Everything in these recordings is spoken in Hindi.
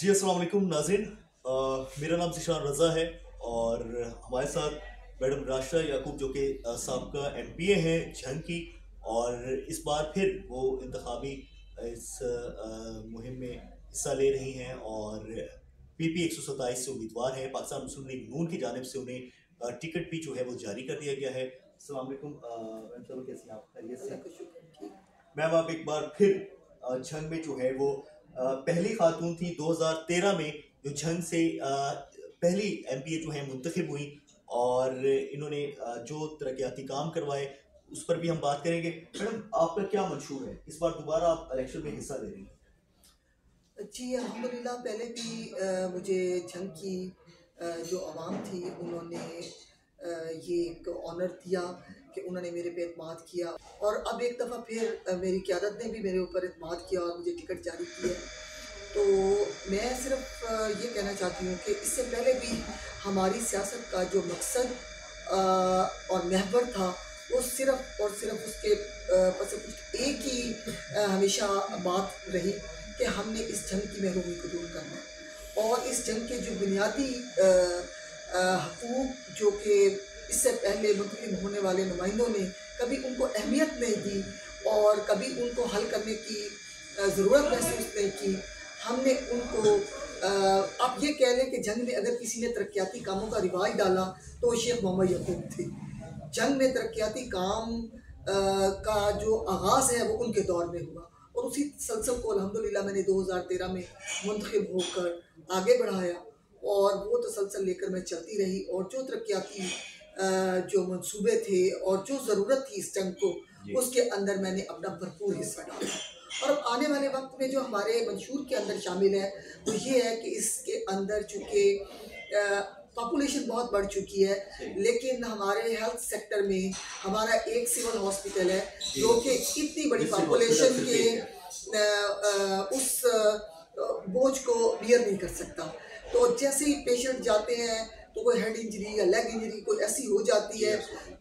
जी अस्सलाम वालेकुम नाजिन मेरा नाम जिशान रज़ा है और हमारे साथ मैडम राशा याकूब जो कि सबका एम पी ए हैं झंग की और इस बार फिर वो इंतबी इस मुहिम में हिस्सा ले रही हैं और पी पी एक सौ सत्ताईस से उम्मीदवार हैं। पाकिस्तान मुस्लिम लीग नून की जानब से उन्हें टिकट भी जो है वो जारी कर दिया गया है। मैम कैसे आप? खैरियत से मैम आप एक बार फिर झंग में जो है वो पहली खातून थी 2013 में जो झंग से पहली एमपीए जो है मुंतखब हुई और इन्होंने जो तरक्याती काम करवाए उस पर भी हम बात करेंगे। मैडम आपका क्या मंशूर है? इस बार दोबारा आप इलेक्शन में हिस्सा ले रही हैं। जी अलहमदिल्ला पहले भी आ, मुझे झंग की आ, जो आवाम थी उन्होंने आ, ये एक ऑनर दिया। कि उन्होंने मेरे पे अतमाद किया। और अब एक दफ़ा फिर मेरी क्यादत ने भी मेरे ऊपर अतमाद किया और मुझे टिकट जारी किया। तो मैं सिर्फ़ ये कहना चाहती हूँ कि इससे पहले भी हमारी सियासत का जो मकसद और महवर था, वो सिर्फ़ और सिर्फ़ उसके पस एक ही हमेशा बात रही कि हमने इस जंग की महरूमी को दूर करना। है और इस जंग के जो बुनियादी हकूक जो कि इससे पहले मुंतखब होने वाले नुमाइंदों ने कभी उनको अहमियत नहीं दी और कभी उनको हल करने की ज़रूरत महसूस नहीं की। हमने उनको आप ये कह लें कि जंग में अगर किसी ने तरक्याती कामों का रिवाज डाला तो शेख मोहम्मद यकूब थे। जंग में तरक्याती काम आ, का जो आगाज़ है वो उनके दौर में हुआ। और उसी सलसल को अलहमदिल्ला मैंने 2013 में मुंतखब होकर आगे बढ़ाया और वो तसलसल लेकर मैं चलती रही और जो तरक्याती जो मंसूबे थे और जो ज़रूरत थी इस जंग को उसके अंदर मैंने अपना भरपूर हिस्सा डाला। और अब आने वाले वक्त में जो हमारे मंशूर के अंदर शामिल है वो ये है कि इसके अंदर चूँकि पॉपुलेशन बहुत बढ़ चुकी है लेकिन हमारे हेल्थ सेक्टर में हमारा एक सिविल हॉस्पिटल है जो। कि इतनी बड़ी पॉपुलेशन के उस बोझ को बियर नहीं कर सकता। तो जैसे ही पेशेंट जाते हैं तो कोई हेड इंजरी या लेग इंजरी कोई ऐसी हो जाती है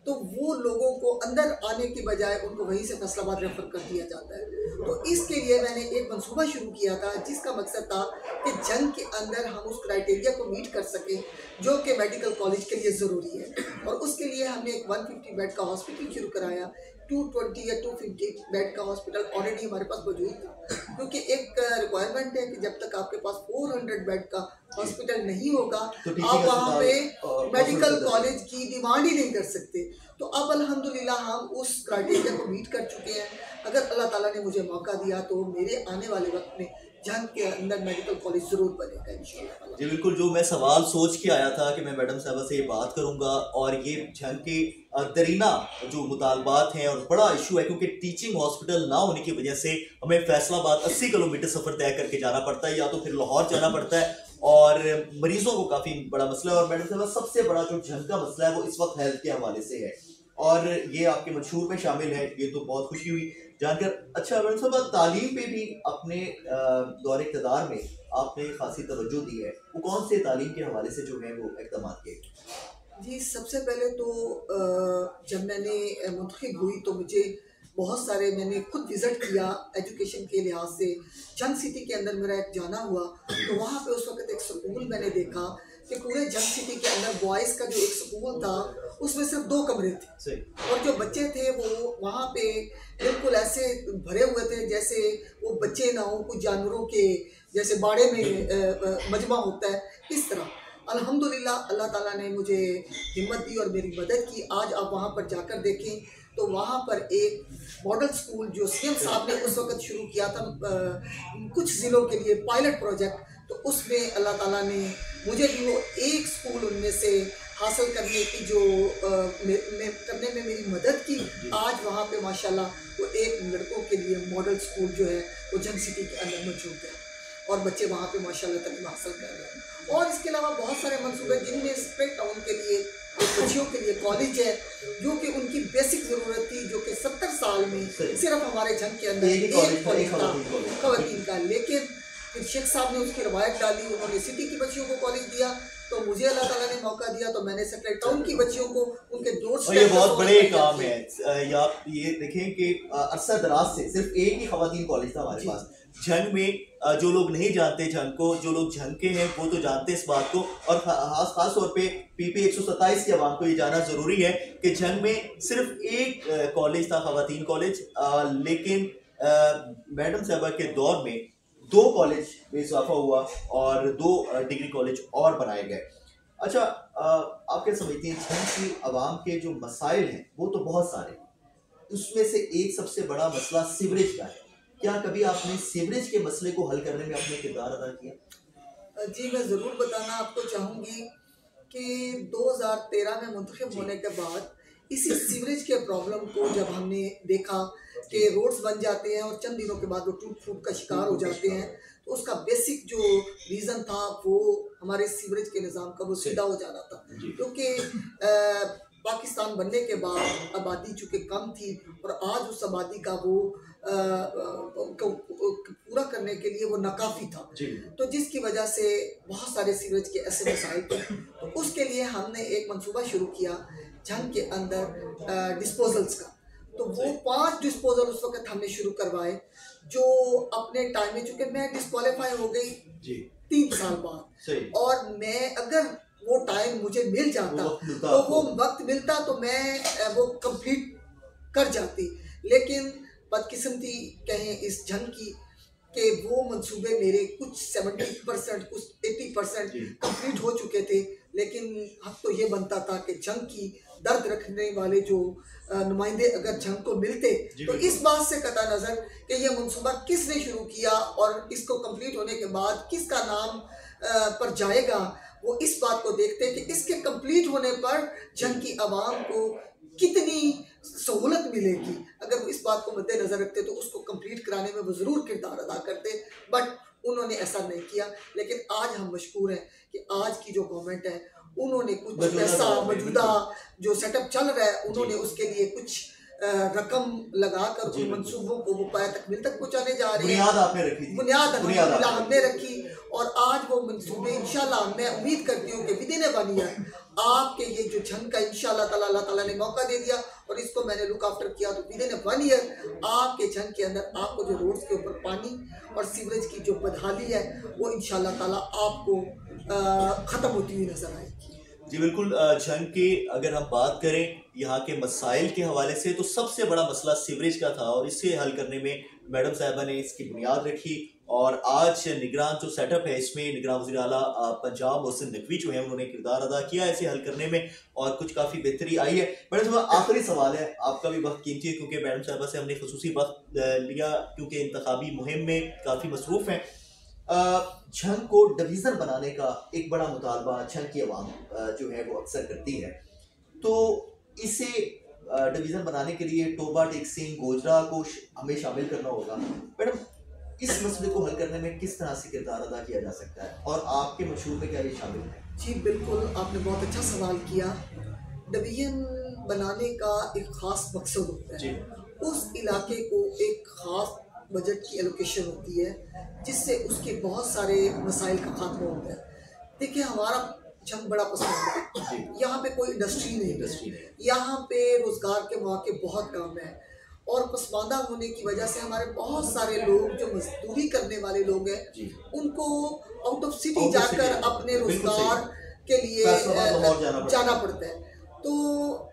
तो वो लोगों को अंदर आने के बजाय उनको वहीं से फैसलाबाद रेफर कर दिया जाता है। तो इसके लिए मैंने एक मनसूबा शुरू किया था जिसका मकसद था कि जंग के अंदर हम उस क्राइटेरिया को मीट कर सकें जो कि मेडिकल कॉलेज के लिए ज़रूरी है। और उसके लिए हमने एक 150 बेड का हॉस्पिटल शुरू कराया 220 या 250 बेड का हॉस्पिटल ऑलरेडी हमारे पास मौजूद था। क्योंकि एक रिक्वायरमेंट है कि जब तक आपके पास 400 बेड का हॉस्पिटल नहीं होगा तो आप वहाँ पे मेडिकल कॉलेज की डिमांड ही नहीं कर सकते। तो अब अल्हम्दुलिल्लाह हम उस क्राइटेरिया को मीट कर चुके हैं। अगर अल्लाह ताला ने मुझे मौका दिया तो मेरे आने वाले वक्त में जंग के अंदर मेडिकल कॉलेज ज़रूर बनेगा जी, बिल्कुल, जो मैं सवाल सोच के आया था कि मैं मैडम साहबा से ये बात करूँगा और ये जंग के दरीना जो मुतालबात हैं और बड़ा इशू है क्योंकि टीचिंग हॉस्पिटल ना होने की वजह से हमें फैसलाबाद 80 किलोमीटर सफ़र तय करके जाना पड़ता है, या तो फिर लाहौर जाना पड़ता है और मरीजों को काफ़ी बड़ा मसला है और मैडम साहबा, सबसे बड़ा जो जंग का मसला है वो इस वक्त हेल्थ के हवाले से है। और ये आपके मशहूर में शामिल है, ये तो बहुत खुशी हुई। जानकर अच्छा मैडम साहब तालीम पे भी अपने दौर इकतदार में आपने खासी तवज्जो दी है। वो कौन से तालीम के हवाले से जो है वो इकदाम किए जी, सबसे पहले तो जब मैंने मुंतखब हुई तो मुझे बहुत सारे मैंने खुद विज़िट किया एजुकेशन के लिहाज से। जंग सिटी के अंदर मेरा एक जाना हुआ तो वहाँ पे उस वक्त एक स्कूल मैंने देखा। कि पूरे जंग सिटी के अंदर बॉयज़ का जो एक स्कूल था उसमें सिर्फ़ दो कमरे थे। और जो बच्चे थे वो वहाँ पे बिल्कुल ऐसे भरे हुए थे जैसे वो बच्चे ना हो कुछ जानवरों के जैसे बाड़े में मजमा होता है इस तरह। अल्हम्दुलिल्लाह अल्लाह ताला ने मुझे हिम्मत दी और मेरी मदद की। आज आप वहाँ पर जाकर देखें तो वहाँ पर एक मॉडल स्कूल जो सी साहब ने उस वक्त शुरू किया था कुछ ज़िलों के लिए पायलट प्रोजेक्ट तो उसमें अल्लाह ताला ने मुझे भी वो एक स्कूल उनमें से हासिल करने की जो आ, में, में, करने में मेरी मदद की आज वहाँ पे माशाल्लाह वो एक लड़कों के लिए मॉडल स्कूल जो है वो जंग सिटी के अंदर मौजूद है और बच्चे वहाँ पे माशाल्लाह तक हासिल कर रहे हैं। और इसके अलावा बहुत सारे मनसूबे जिनमें स्प्रेड टाउन के लिए बच्चियों के लिए कॉलेज है जो कि उनकी बेसिक ज़रूरत थी जो कि सत्तर साल में सिर्फ़ हमारे जंग के अंदर एक कॉलेज था खवतीन का। लेकिन फिर शेख साहब ने उसकी रवायत डाली उन्होंने सिटी की बच्चियों को कॉलेज दिया तो मुझे अल्लाह ताला ने मौका दिया तो मैंने सेक्रेट टाउन की बच्चियों को उनके दोस्त ये बहुत बड़े काम है। आप ये देखें कि अरसा दराज से सिर्फ़ एक ही खातन कॉलेज था हमारे पास। जंग में जो लोग नहीं जानते झंग को जो लोग झंग के हैं वो तो जानते हैं इस बात को। और खास खास तौर पे पीपी एक के अवाम को ये जाना ज़रूरी है कि झंग में सिर्फ़ एक कॉलेज था खातन कॉलेज लेकिन मैडम साहबा के दौर में दो कॉलेज में इजाफा हुआ और दो डिग्री कॉलेज और बनाए गए। अच्छा आप क्या समझती हैं झंग की अवाम के जो मसाइल हैं वो तो बहुत सारे हैं। उसमें से एक सबसे बड़ा मसला सीवरेज का है। क्या कभी आपने सीवरेज के मसले को हल करने में अपने किरदार अदा किया? जी मैं ज़रूर बताना आपको चाहूँगी कि 2013 में मुंतखब होने के बाद इसी सीवरेज के प्रॉब्लम को जब हमने देखा कि रोड्स बन जाते हैं और चंद दिनों के बाद वो टूट फूट का शिकार हो जाते हैं तो उसका बेसिक जो रीज़न था वो हमारे सीवरेज के निज़ाम का वो सीधा हो जाना था। क्योंकि अ, पाकिस्तान बनने के बाद आबादी चूँकि कम थी और आज उस आबादी का वो को- को- पूरा करने के लिए वो नाकाफ़ी था। तो जिसकी वजह से बहुत सारे सीवरेज के ऐसे मसाइल थे तो उसके लिए हमने एक मंसूबा शुरू किया जंग के अंदर डिस्पोजल्स का। तो वो पाँच डिस्पोजल उस वक्त हमने शुरू करवाए जो अपने टाइम में चूँकि मैं डिस्कालीफाई हो गई तीन साल बाद। और मैं अगर वो टाइम मुझे मिल जाता। तो वो वक्त मिलता तो मैं वो कंप्लीट कर जाती। लेकिन बदकिस्मती कहें इस जंग की कि वो मंसूबे मेरे कुछ सेवेंटी परसेंट कुछ एट्टी परसेंट कंप्लीट हो चुके थे। लेकिन हक तो ये बनता था कि जंग की दर्द रखने वाले जो नुमाइंदे अगर जंग को मिलते तो इस बात से कता नज़र कि यह मनसूबा किसने शुरू किया और इसको कंप्लीट होने के बाद किसका नाम पर जाएगा। वो इस बात को देखते हैं कि इसके कंप्लीट होने पर जंग की आवाम को कितनी सहूलत मिलेगी। अगर वो इस बात को मद्देनज़र रखते तो उसको कंप्लीट कराने में वो ज़रूर किरदार अदा करते बट उन्होंने ऐसा नहीं किया। लेकिन आज हम मशहूर हैं कि आज की जो गवर्नमेंट है उन्होंने कुछ पैसा मौजूदा जो सेटअप चल रहा है उन्होंने उसके लिए कुछ रकम लगाकर उन। मंसूबों को वो पाया तकमील तक पहुँचाने जा रहे हैं। बुनियाद आपने रखी बुनियाद हमने रखी। और आज वो मंसूबे इंशाल्लाह मैं उम्मीद करती हूँ कि विद इन वन ईयर आपके ये जो झंग का इंशाल्लाह ताला अल्लाह ताला ने मौका दे दिया और इसको मैंने लुक आफ्टर किया तो विद इन वन ईयर आपके झंग के अंदर आपको जो रोड्स के ऊपर पानी और सीवरेज की जो बदहाली है वो इंशाल्लाह ताला आपको ख़त्म होती हुई नज़र आएगी। जी बिल्कुल जंग की अगर हम बात करें यहाँ के मसाइल के हवाले से तो सबसे बड़ा मसला सीवरेज का था और इसे हल करने में मैडम साहबा ने इसकी बुनियाद रखी और आज निगरान जो सेटअप है, इसमें निगरान वजी अला पंजाब मोहसिन नकवी जो है, उन्होंने किरदार अदा किया है इसे हल करने में और कुछ काफ़ी बेहतरी आई है। मैडम साहब, आखिरी सवाल है, आपका भी वक्त कीमती है क्योंकि मैडम साहबा से हमने खसूसी वक्त लिया क्योंकि इंतबी मुहिम में काफ़ी मसरूफ़ हैं। झंग को डिवीज़न बनाने का एक बड़ा मुतालबा झंग की आवाम जो है वो अक्सर करती है। तो इसे डिवीज़न बनाने के लिए टोबा टेक सिंह गोजरा को हमें शामिल करना होगा। मैडम इस मसले को हल करने में किस तरह से किरदार अदा किया जा सकता है? और आपके मशहूर में क्या ये शामिल है? जी बिल्कुल आपने बहुत अच्छा सवाल किया। डिवीज़न बनाने का एक ख़ास मकसद होता है। उस इलाके को एक ख़ास बजट की एलोकेशन होती है जिससे उसके बहुत सारे मसाइल का खात्मा होता है। देखिए हमारा जंग बड़ा पसंद है। यहाँ पे कोई इंडस्ट्री नहीं है। इंडस्ट्री है। यहाँ पे रोज़गार के मौके बहुत कम है। और पसमानदा होने की वजह से हमारे बहुत सारे लोग जो मजदूरी करने वाले लोग हैं उनको आउट ऑफ़ सिटी जाकर अपने रोज़गार के लिए है। जाना पड़ता है। तो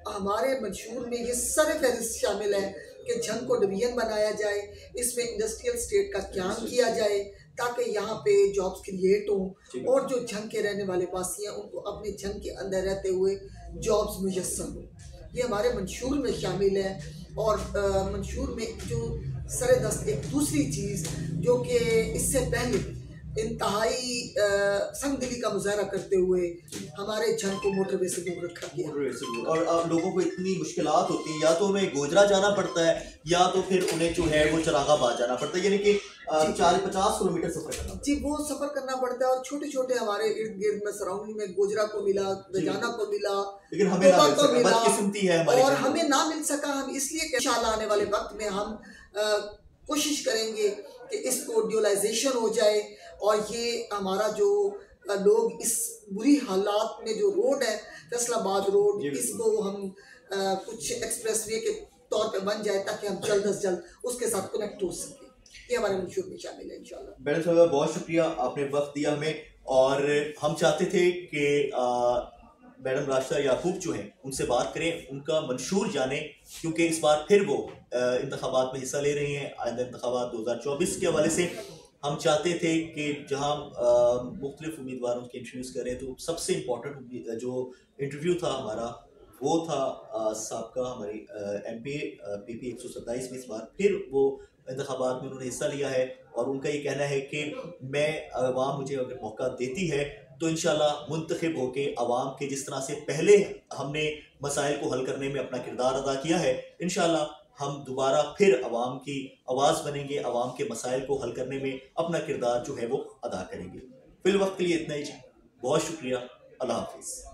हमारे मंशूर में ये सारे फहरिस्त शामिल है। कि झंग को डिवीज़न बनाया जाए इसमें इंडस्ट्रियल स्टेट का क्याम किया जाए ताकि यहाँ पे जॉब्स क्रिएट हों। और जो झंग के रहने वाले वासी हैं उनको अपने झंग के अंदर रहते हुए जॉब्स मुयसर हों। ये हमारे मंशूर में शामिल है। और मंशूर में जो सरदस्त एक दूसरी चीज़ जो कि इससे पहले इंतहाई संगदिली का मुजाहरा करते हुए हमारे झंग को मोटरवे से दूर रखा गया। और अब लोगों को इतनी मुश्किलात होती हैं या तो उन्हें गोजरा जाना पड़ता है या तो फिर उन्हें जो है वो चरागाबाद जाना पड़ता है यानी कि। चालीस पचास किलोमीटर सफ़र करना जी वो सफ़र करना पड़ता है और छोटे छोटे हमारे इर्द गिर्द में सराउंडिंग में गोजरा को मिला गजाना को मिला लेकिन हमें ना मिल सका बदकिस्मती है हमारी और हमें ना मिल सका हम इसलिए इंशाल्लाह आने वाले वक्त में हम कोशिश करेंगे कि इसको ड्यूलाइजेशन हो जाए और ये हमारा जो लोग इस बुरी हालात में जो रोड है फैसलाबाद रोड इसको हम अ, कुछ एक्सप्रेस वे के तौर पे बन जाए ताकि हम जल्द अज जल्द उसके साथ कनेक्ट हो सकें। ये हमारे मंशूर में शामिल है इंशाल्लाह। मैडम साहब बहुत शुक्रिया आपने वक्त दिया हमें और हम चाहते थे कि मैडम राशदा याकूब जो हैं उनसे बात करें उनका मंशूर जाने क्योंकि इस बार फिर वो इंतबात में हिस्सा ले रही हैं। आइंदा इंतबात दो हज़ार चौबीस के हवाले से हम चाहते थे कि जहाँ मुख्तलिफ़ उम्मीदवारों के इंटरव्यूज़ करें तो सबसे इम्पोर्टेंट जो इंटरव्यू था हमारा, वो था सबका हमारी एम पी पी पी एक सौ सत्ताईस में इस बार। फिर वो इंतबात में उन्होंने हिस्सा लिया है और उनका ये कहना है कि मैं अवाम मुझे अगर मौका देती है तो इन मुंतखब होके अवाम के जिस तरह से पहले हमने मसाइल को हल करने में अपना किरदार अदा किया है इन हम दोबारा फिर आवाम की आवाज़ बनेंगे आवाम के मसाइल को हल करने में अपना किरदार जो है वो अदा करेंगे। फिल वक्त के लिए इतना ही बहुत शुक्रिया। अल्लाह हाफिज़।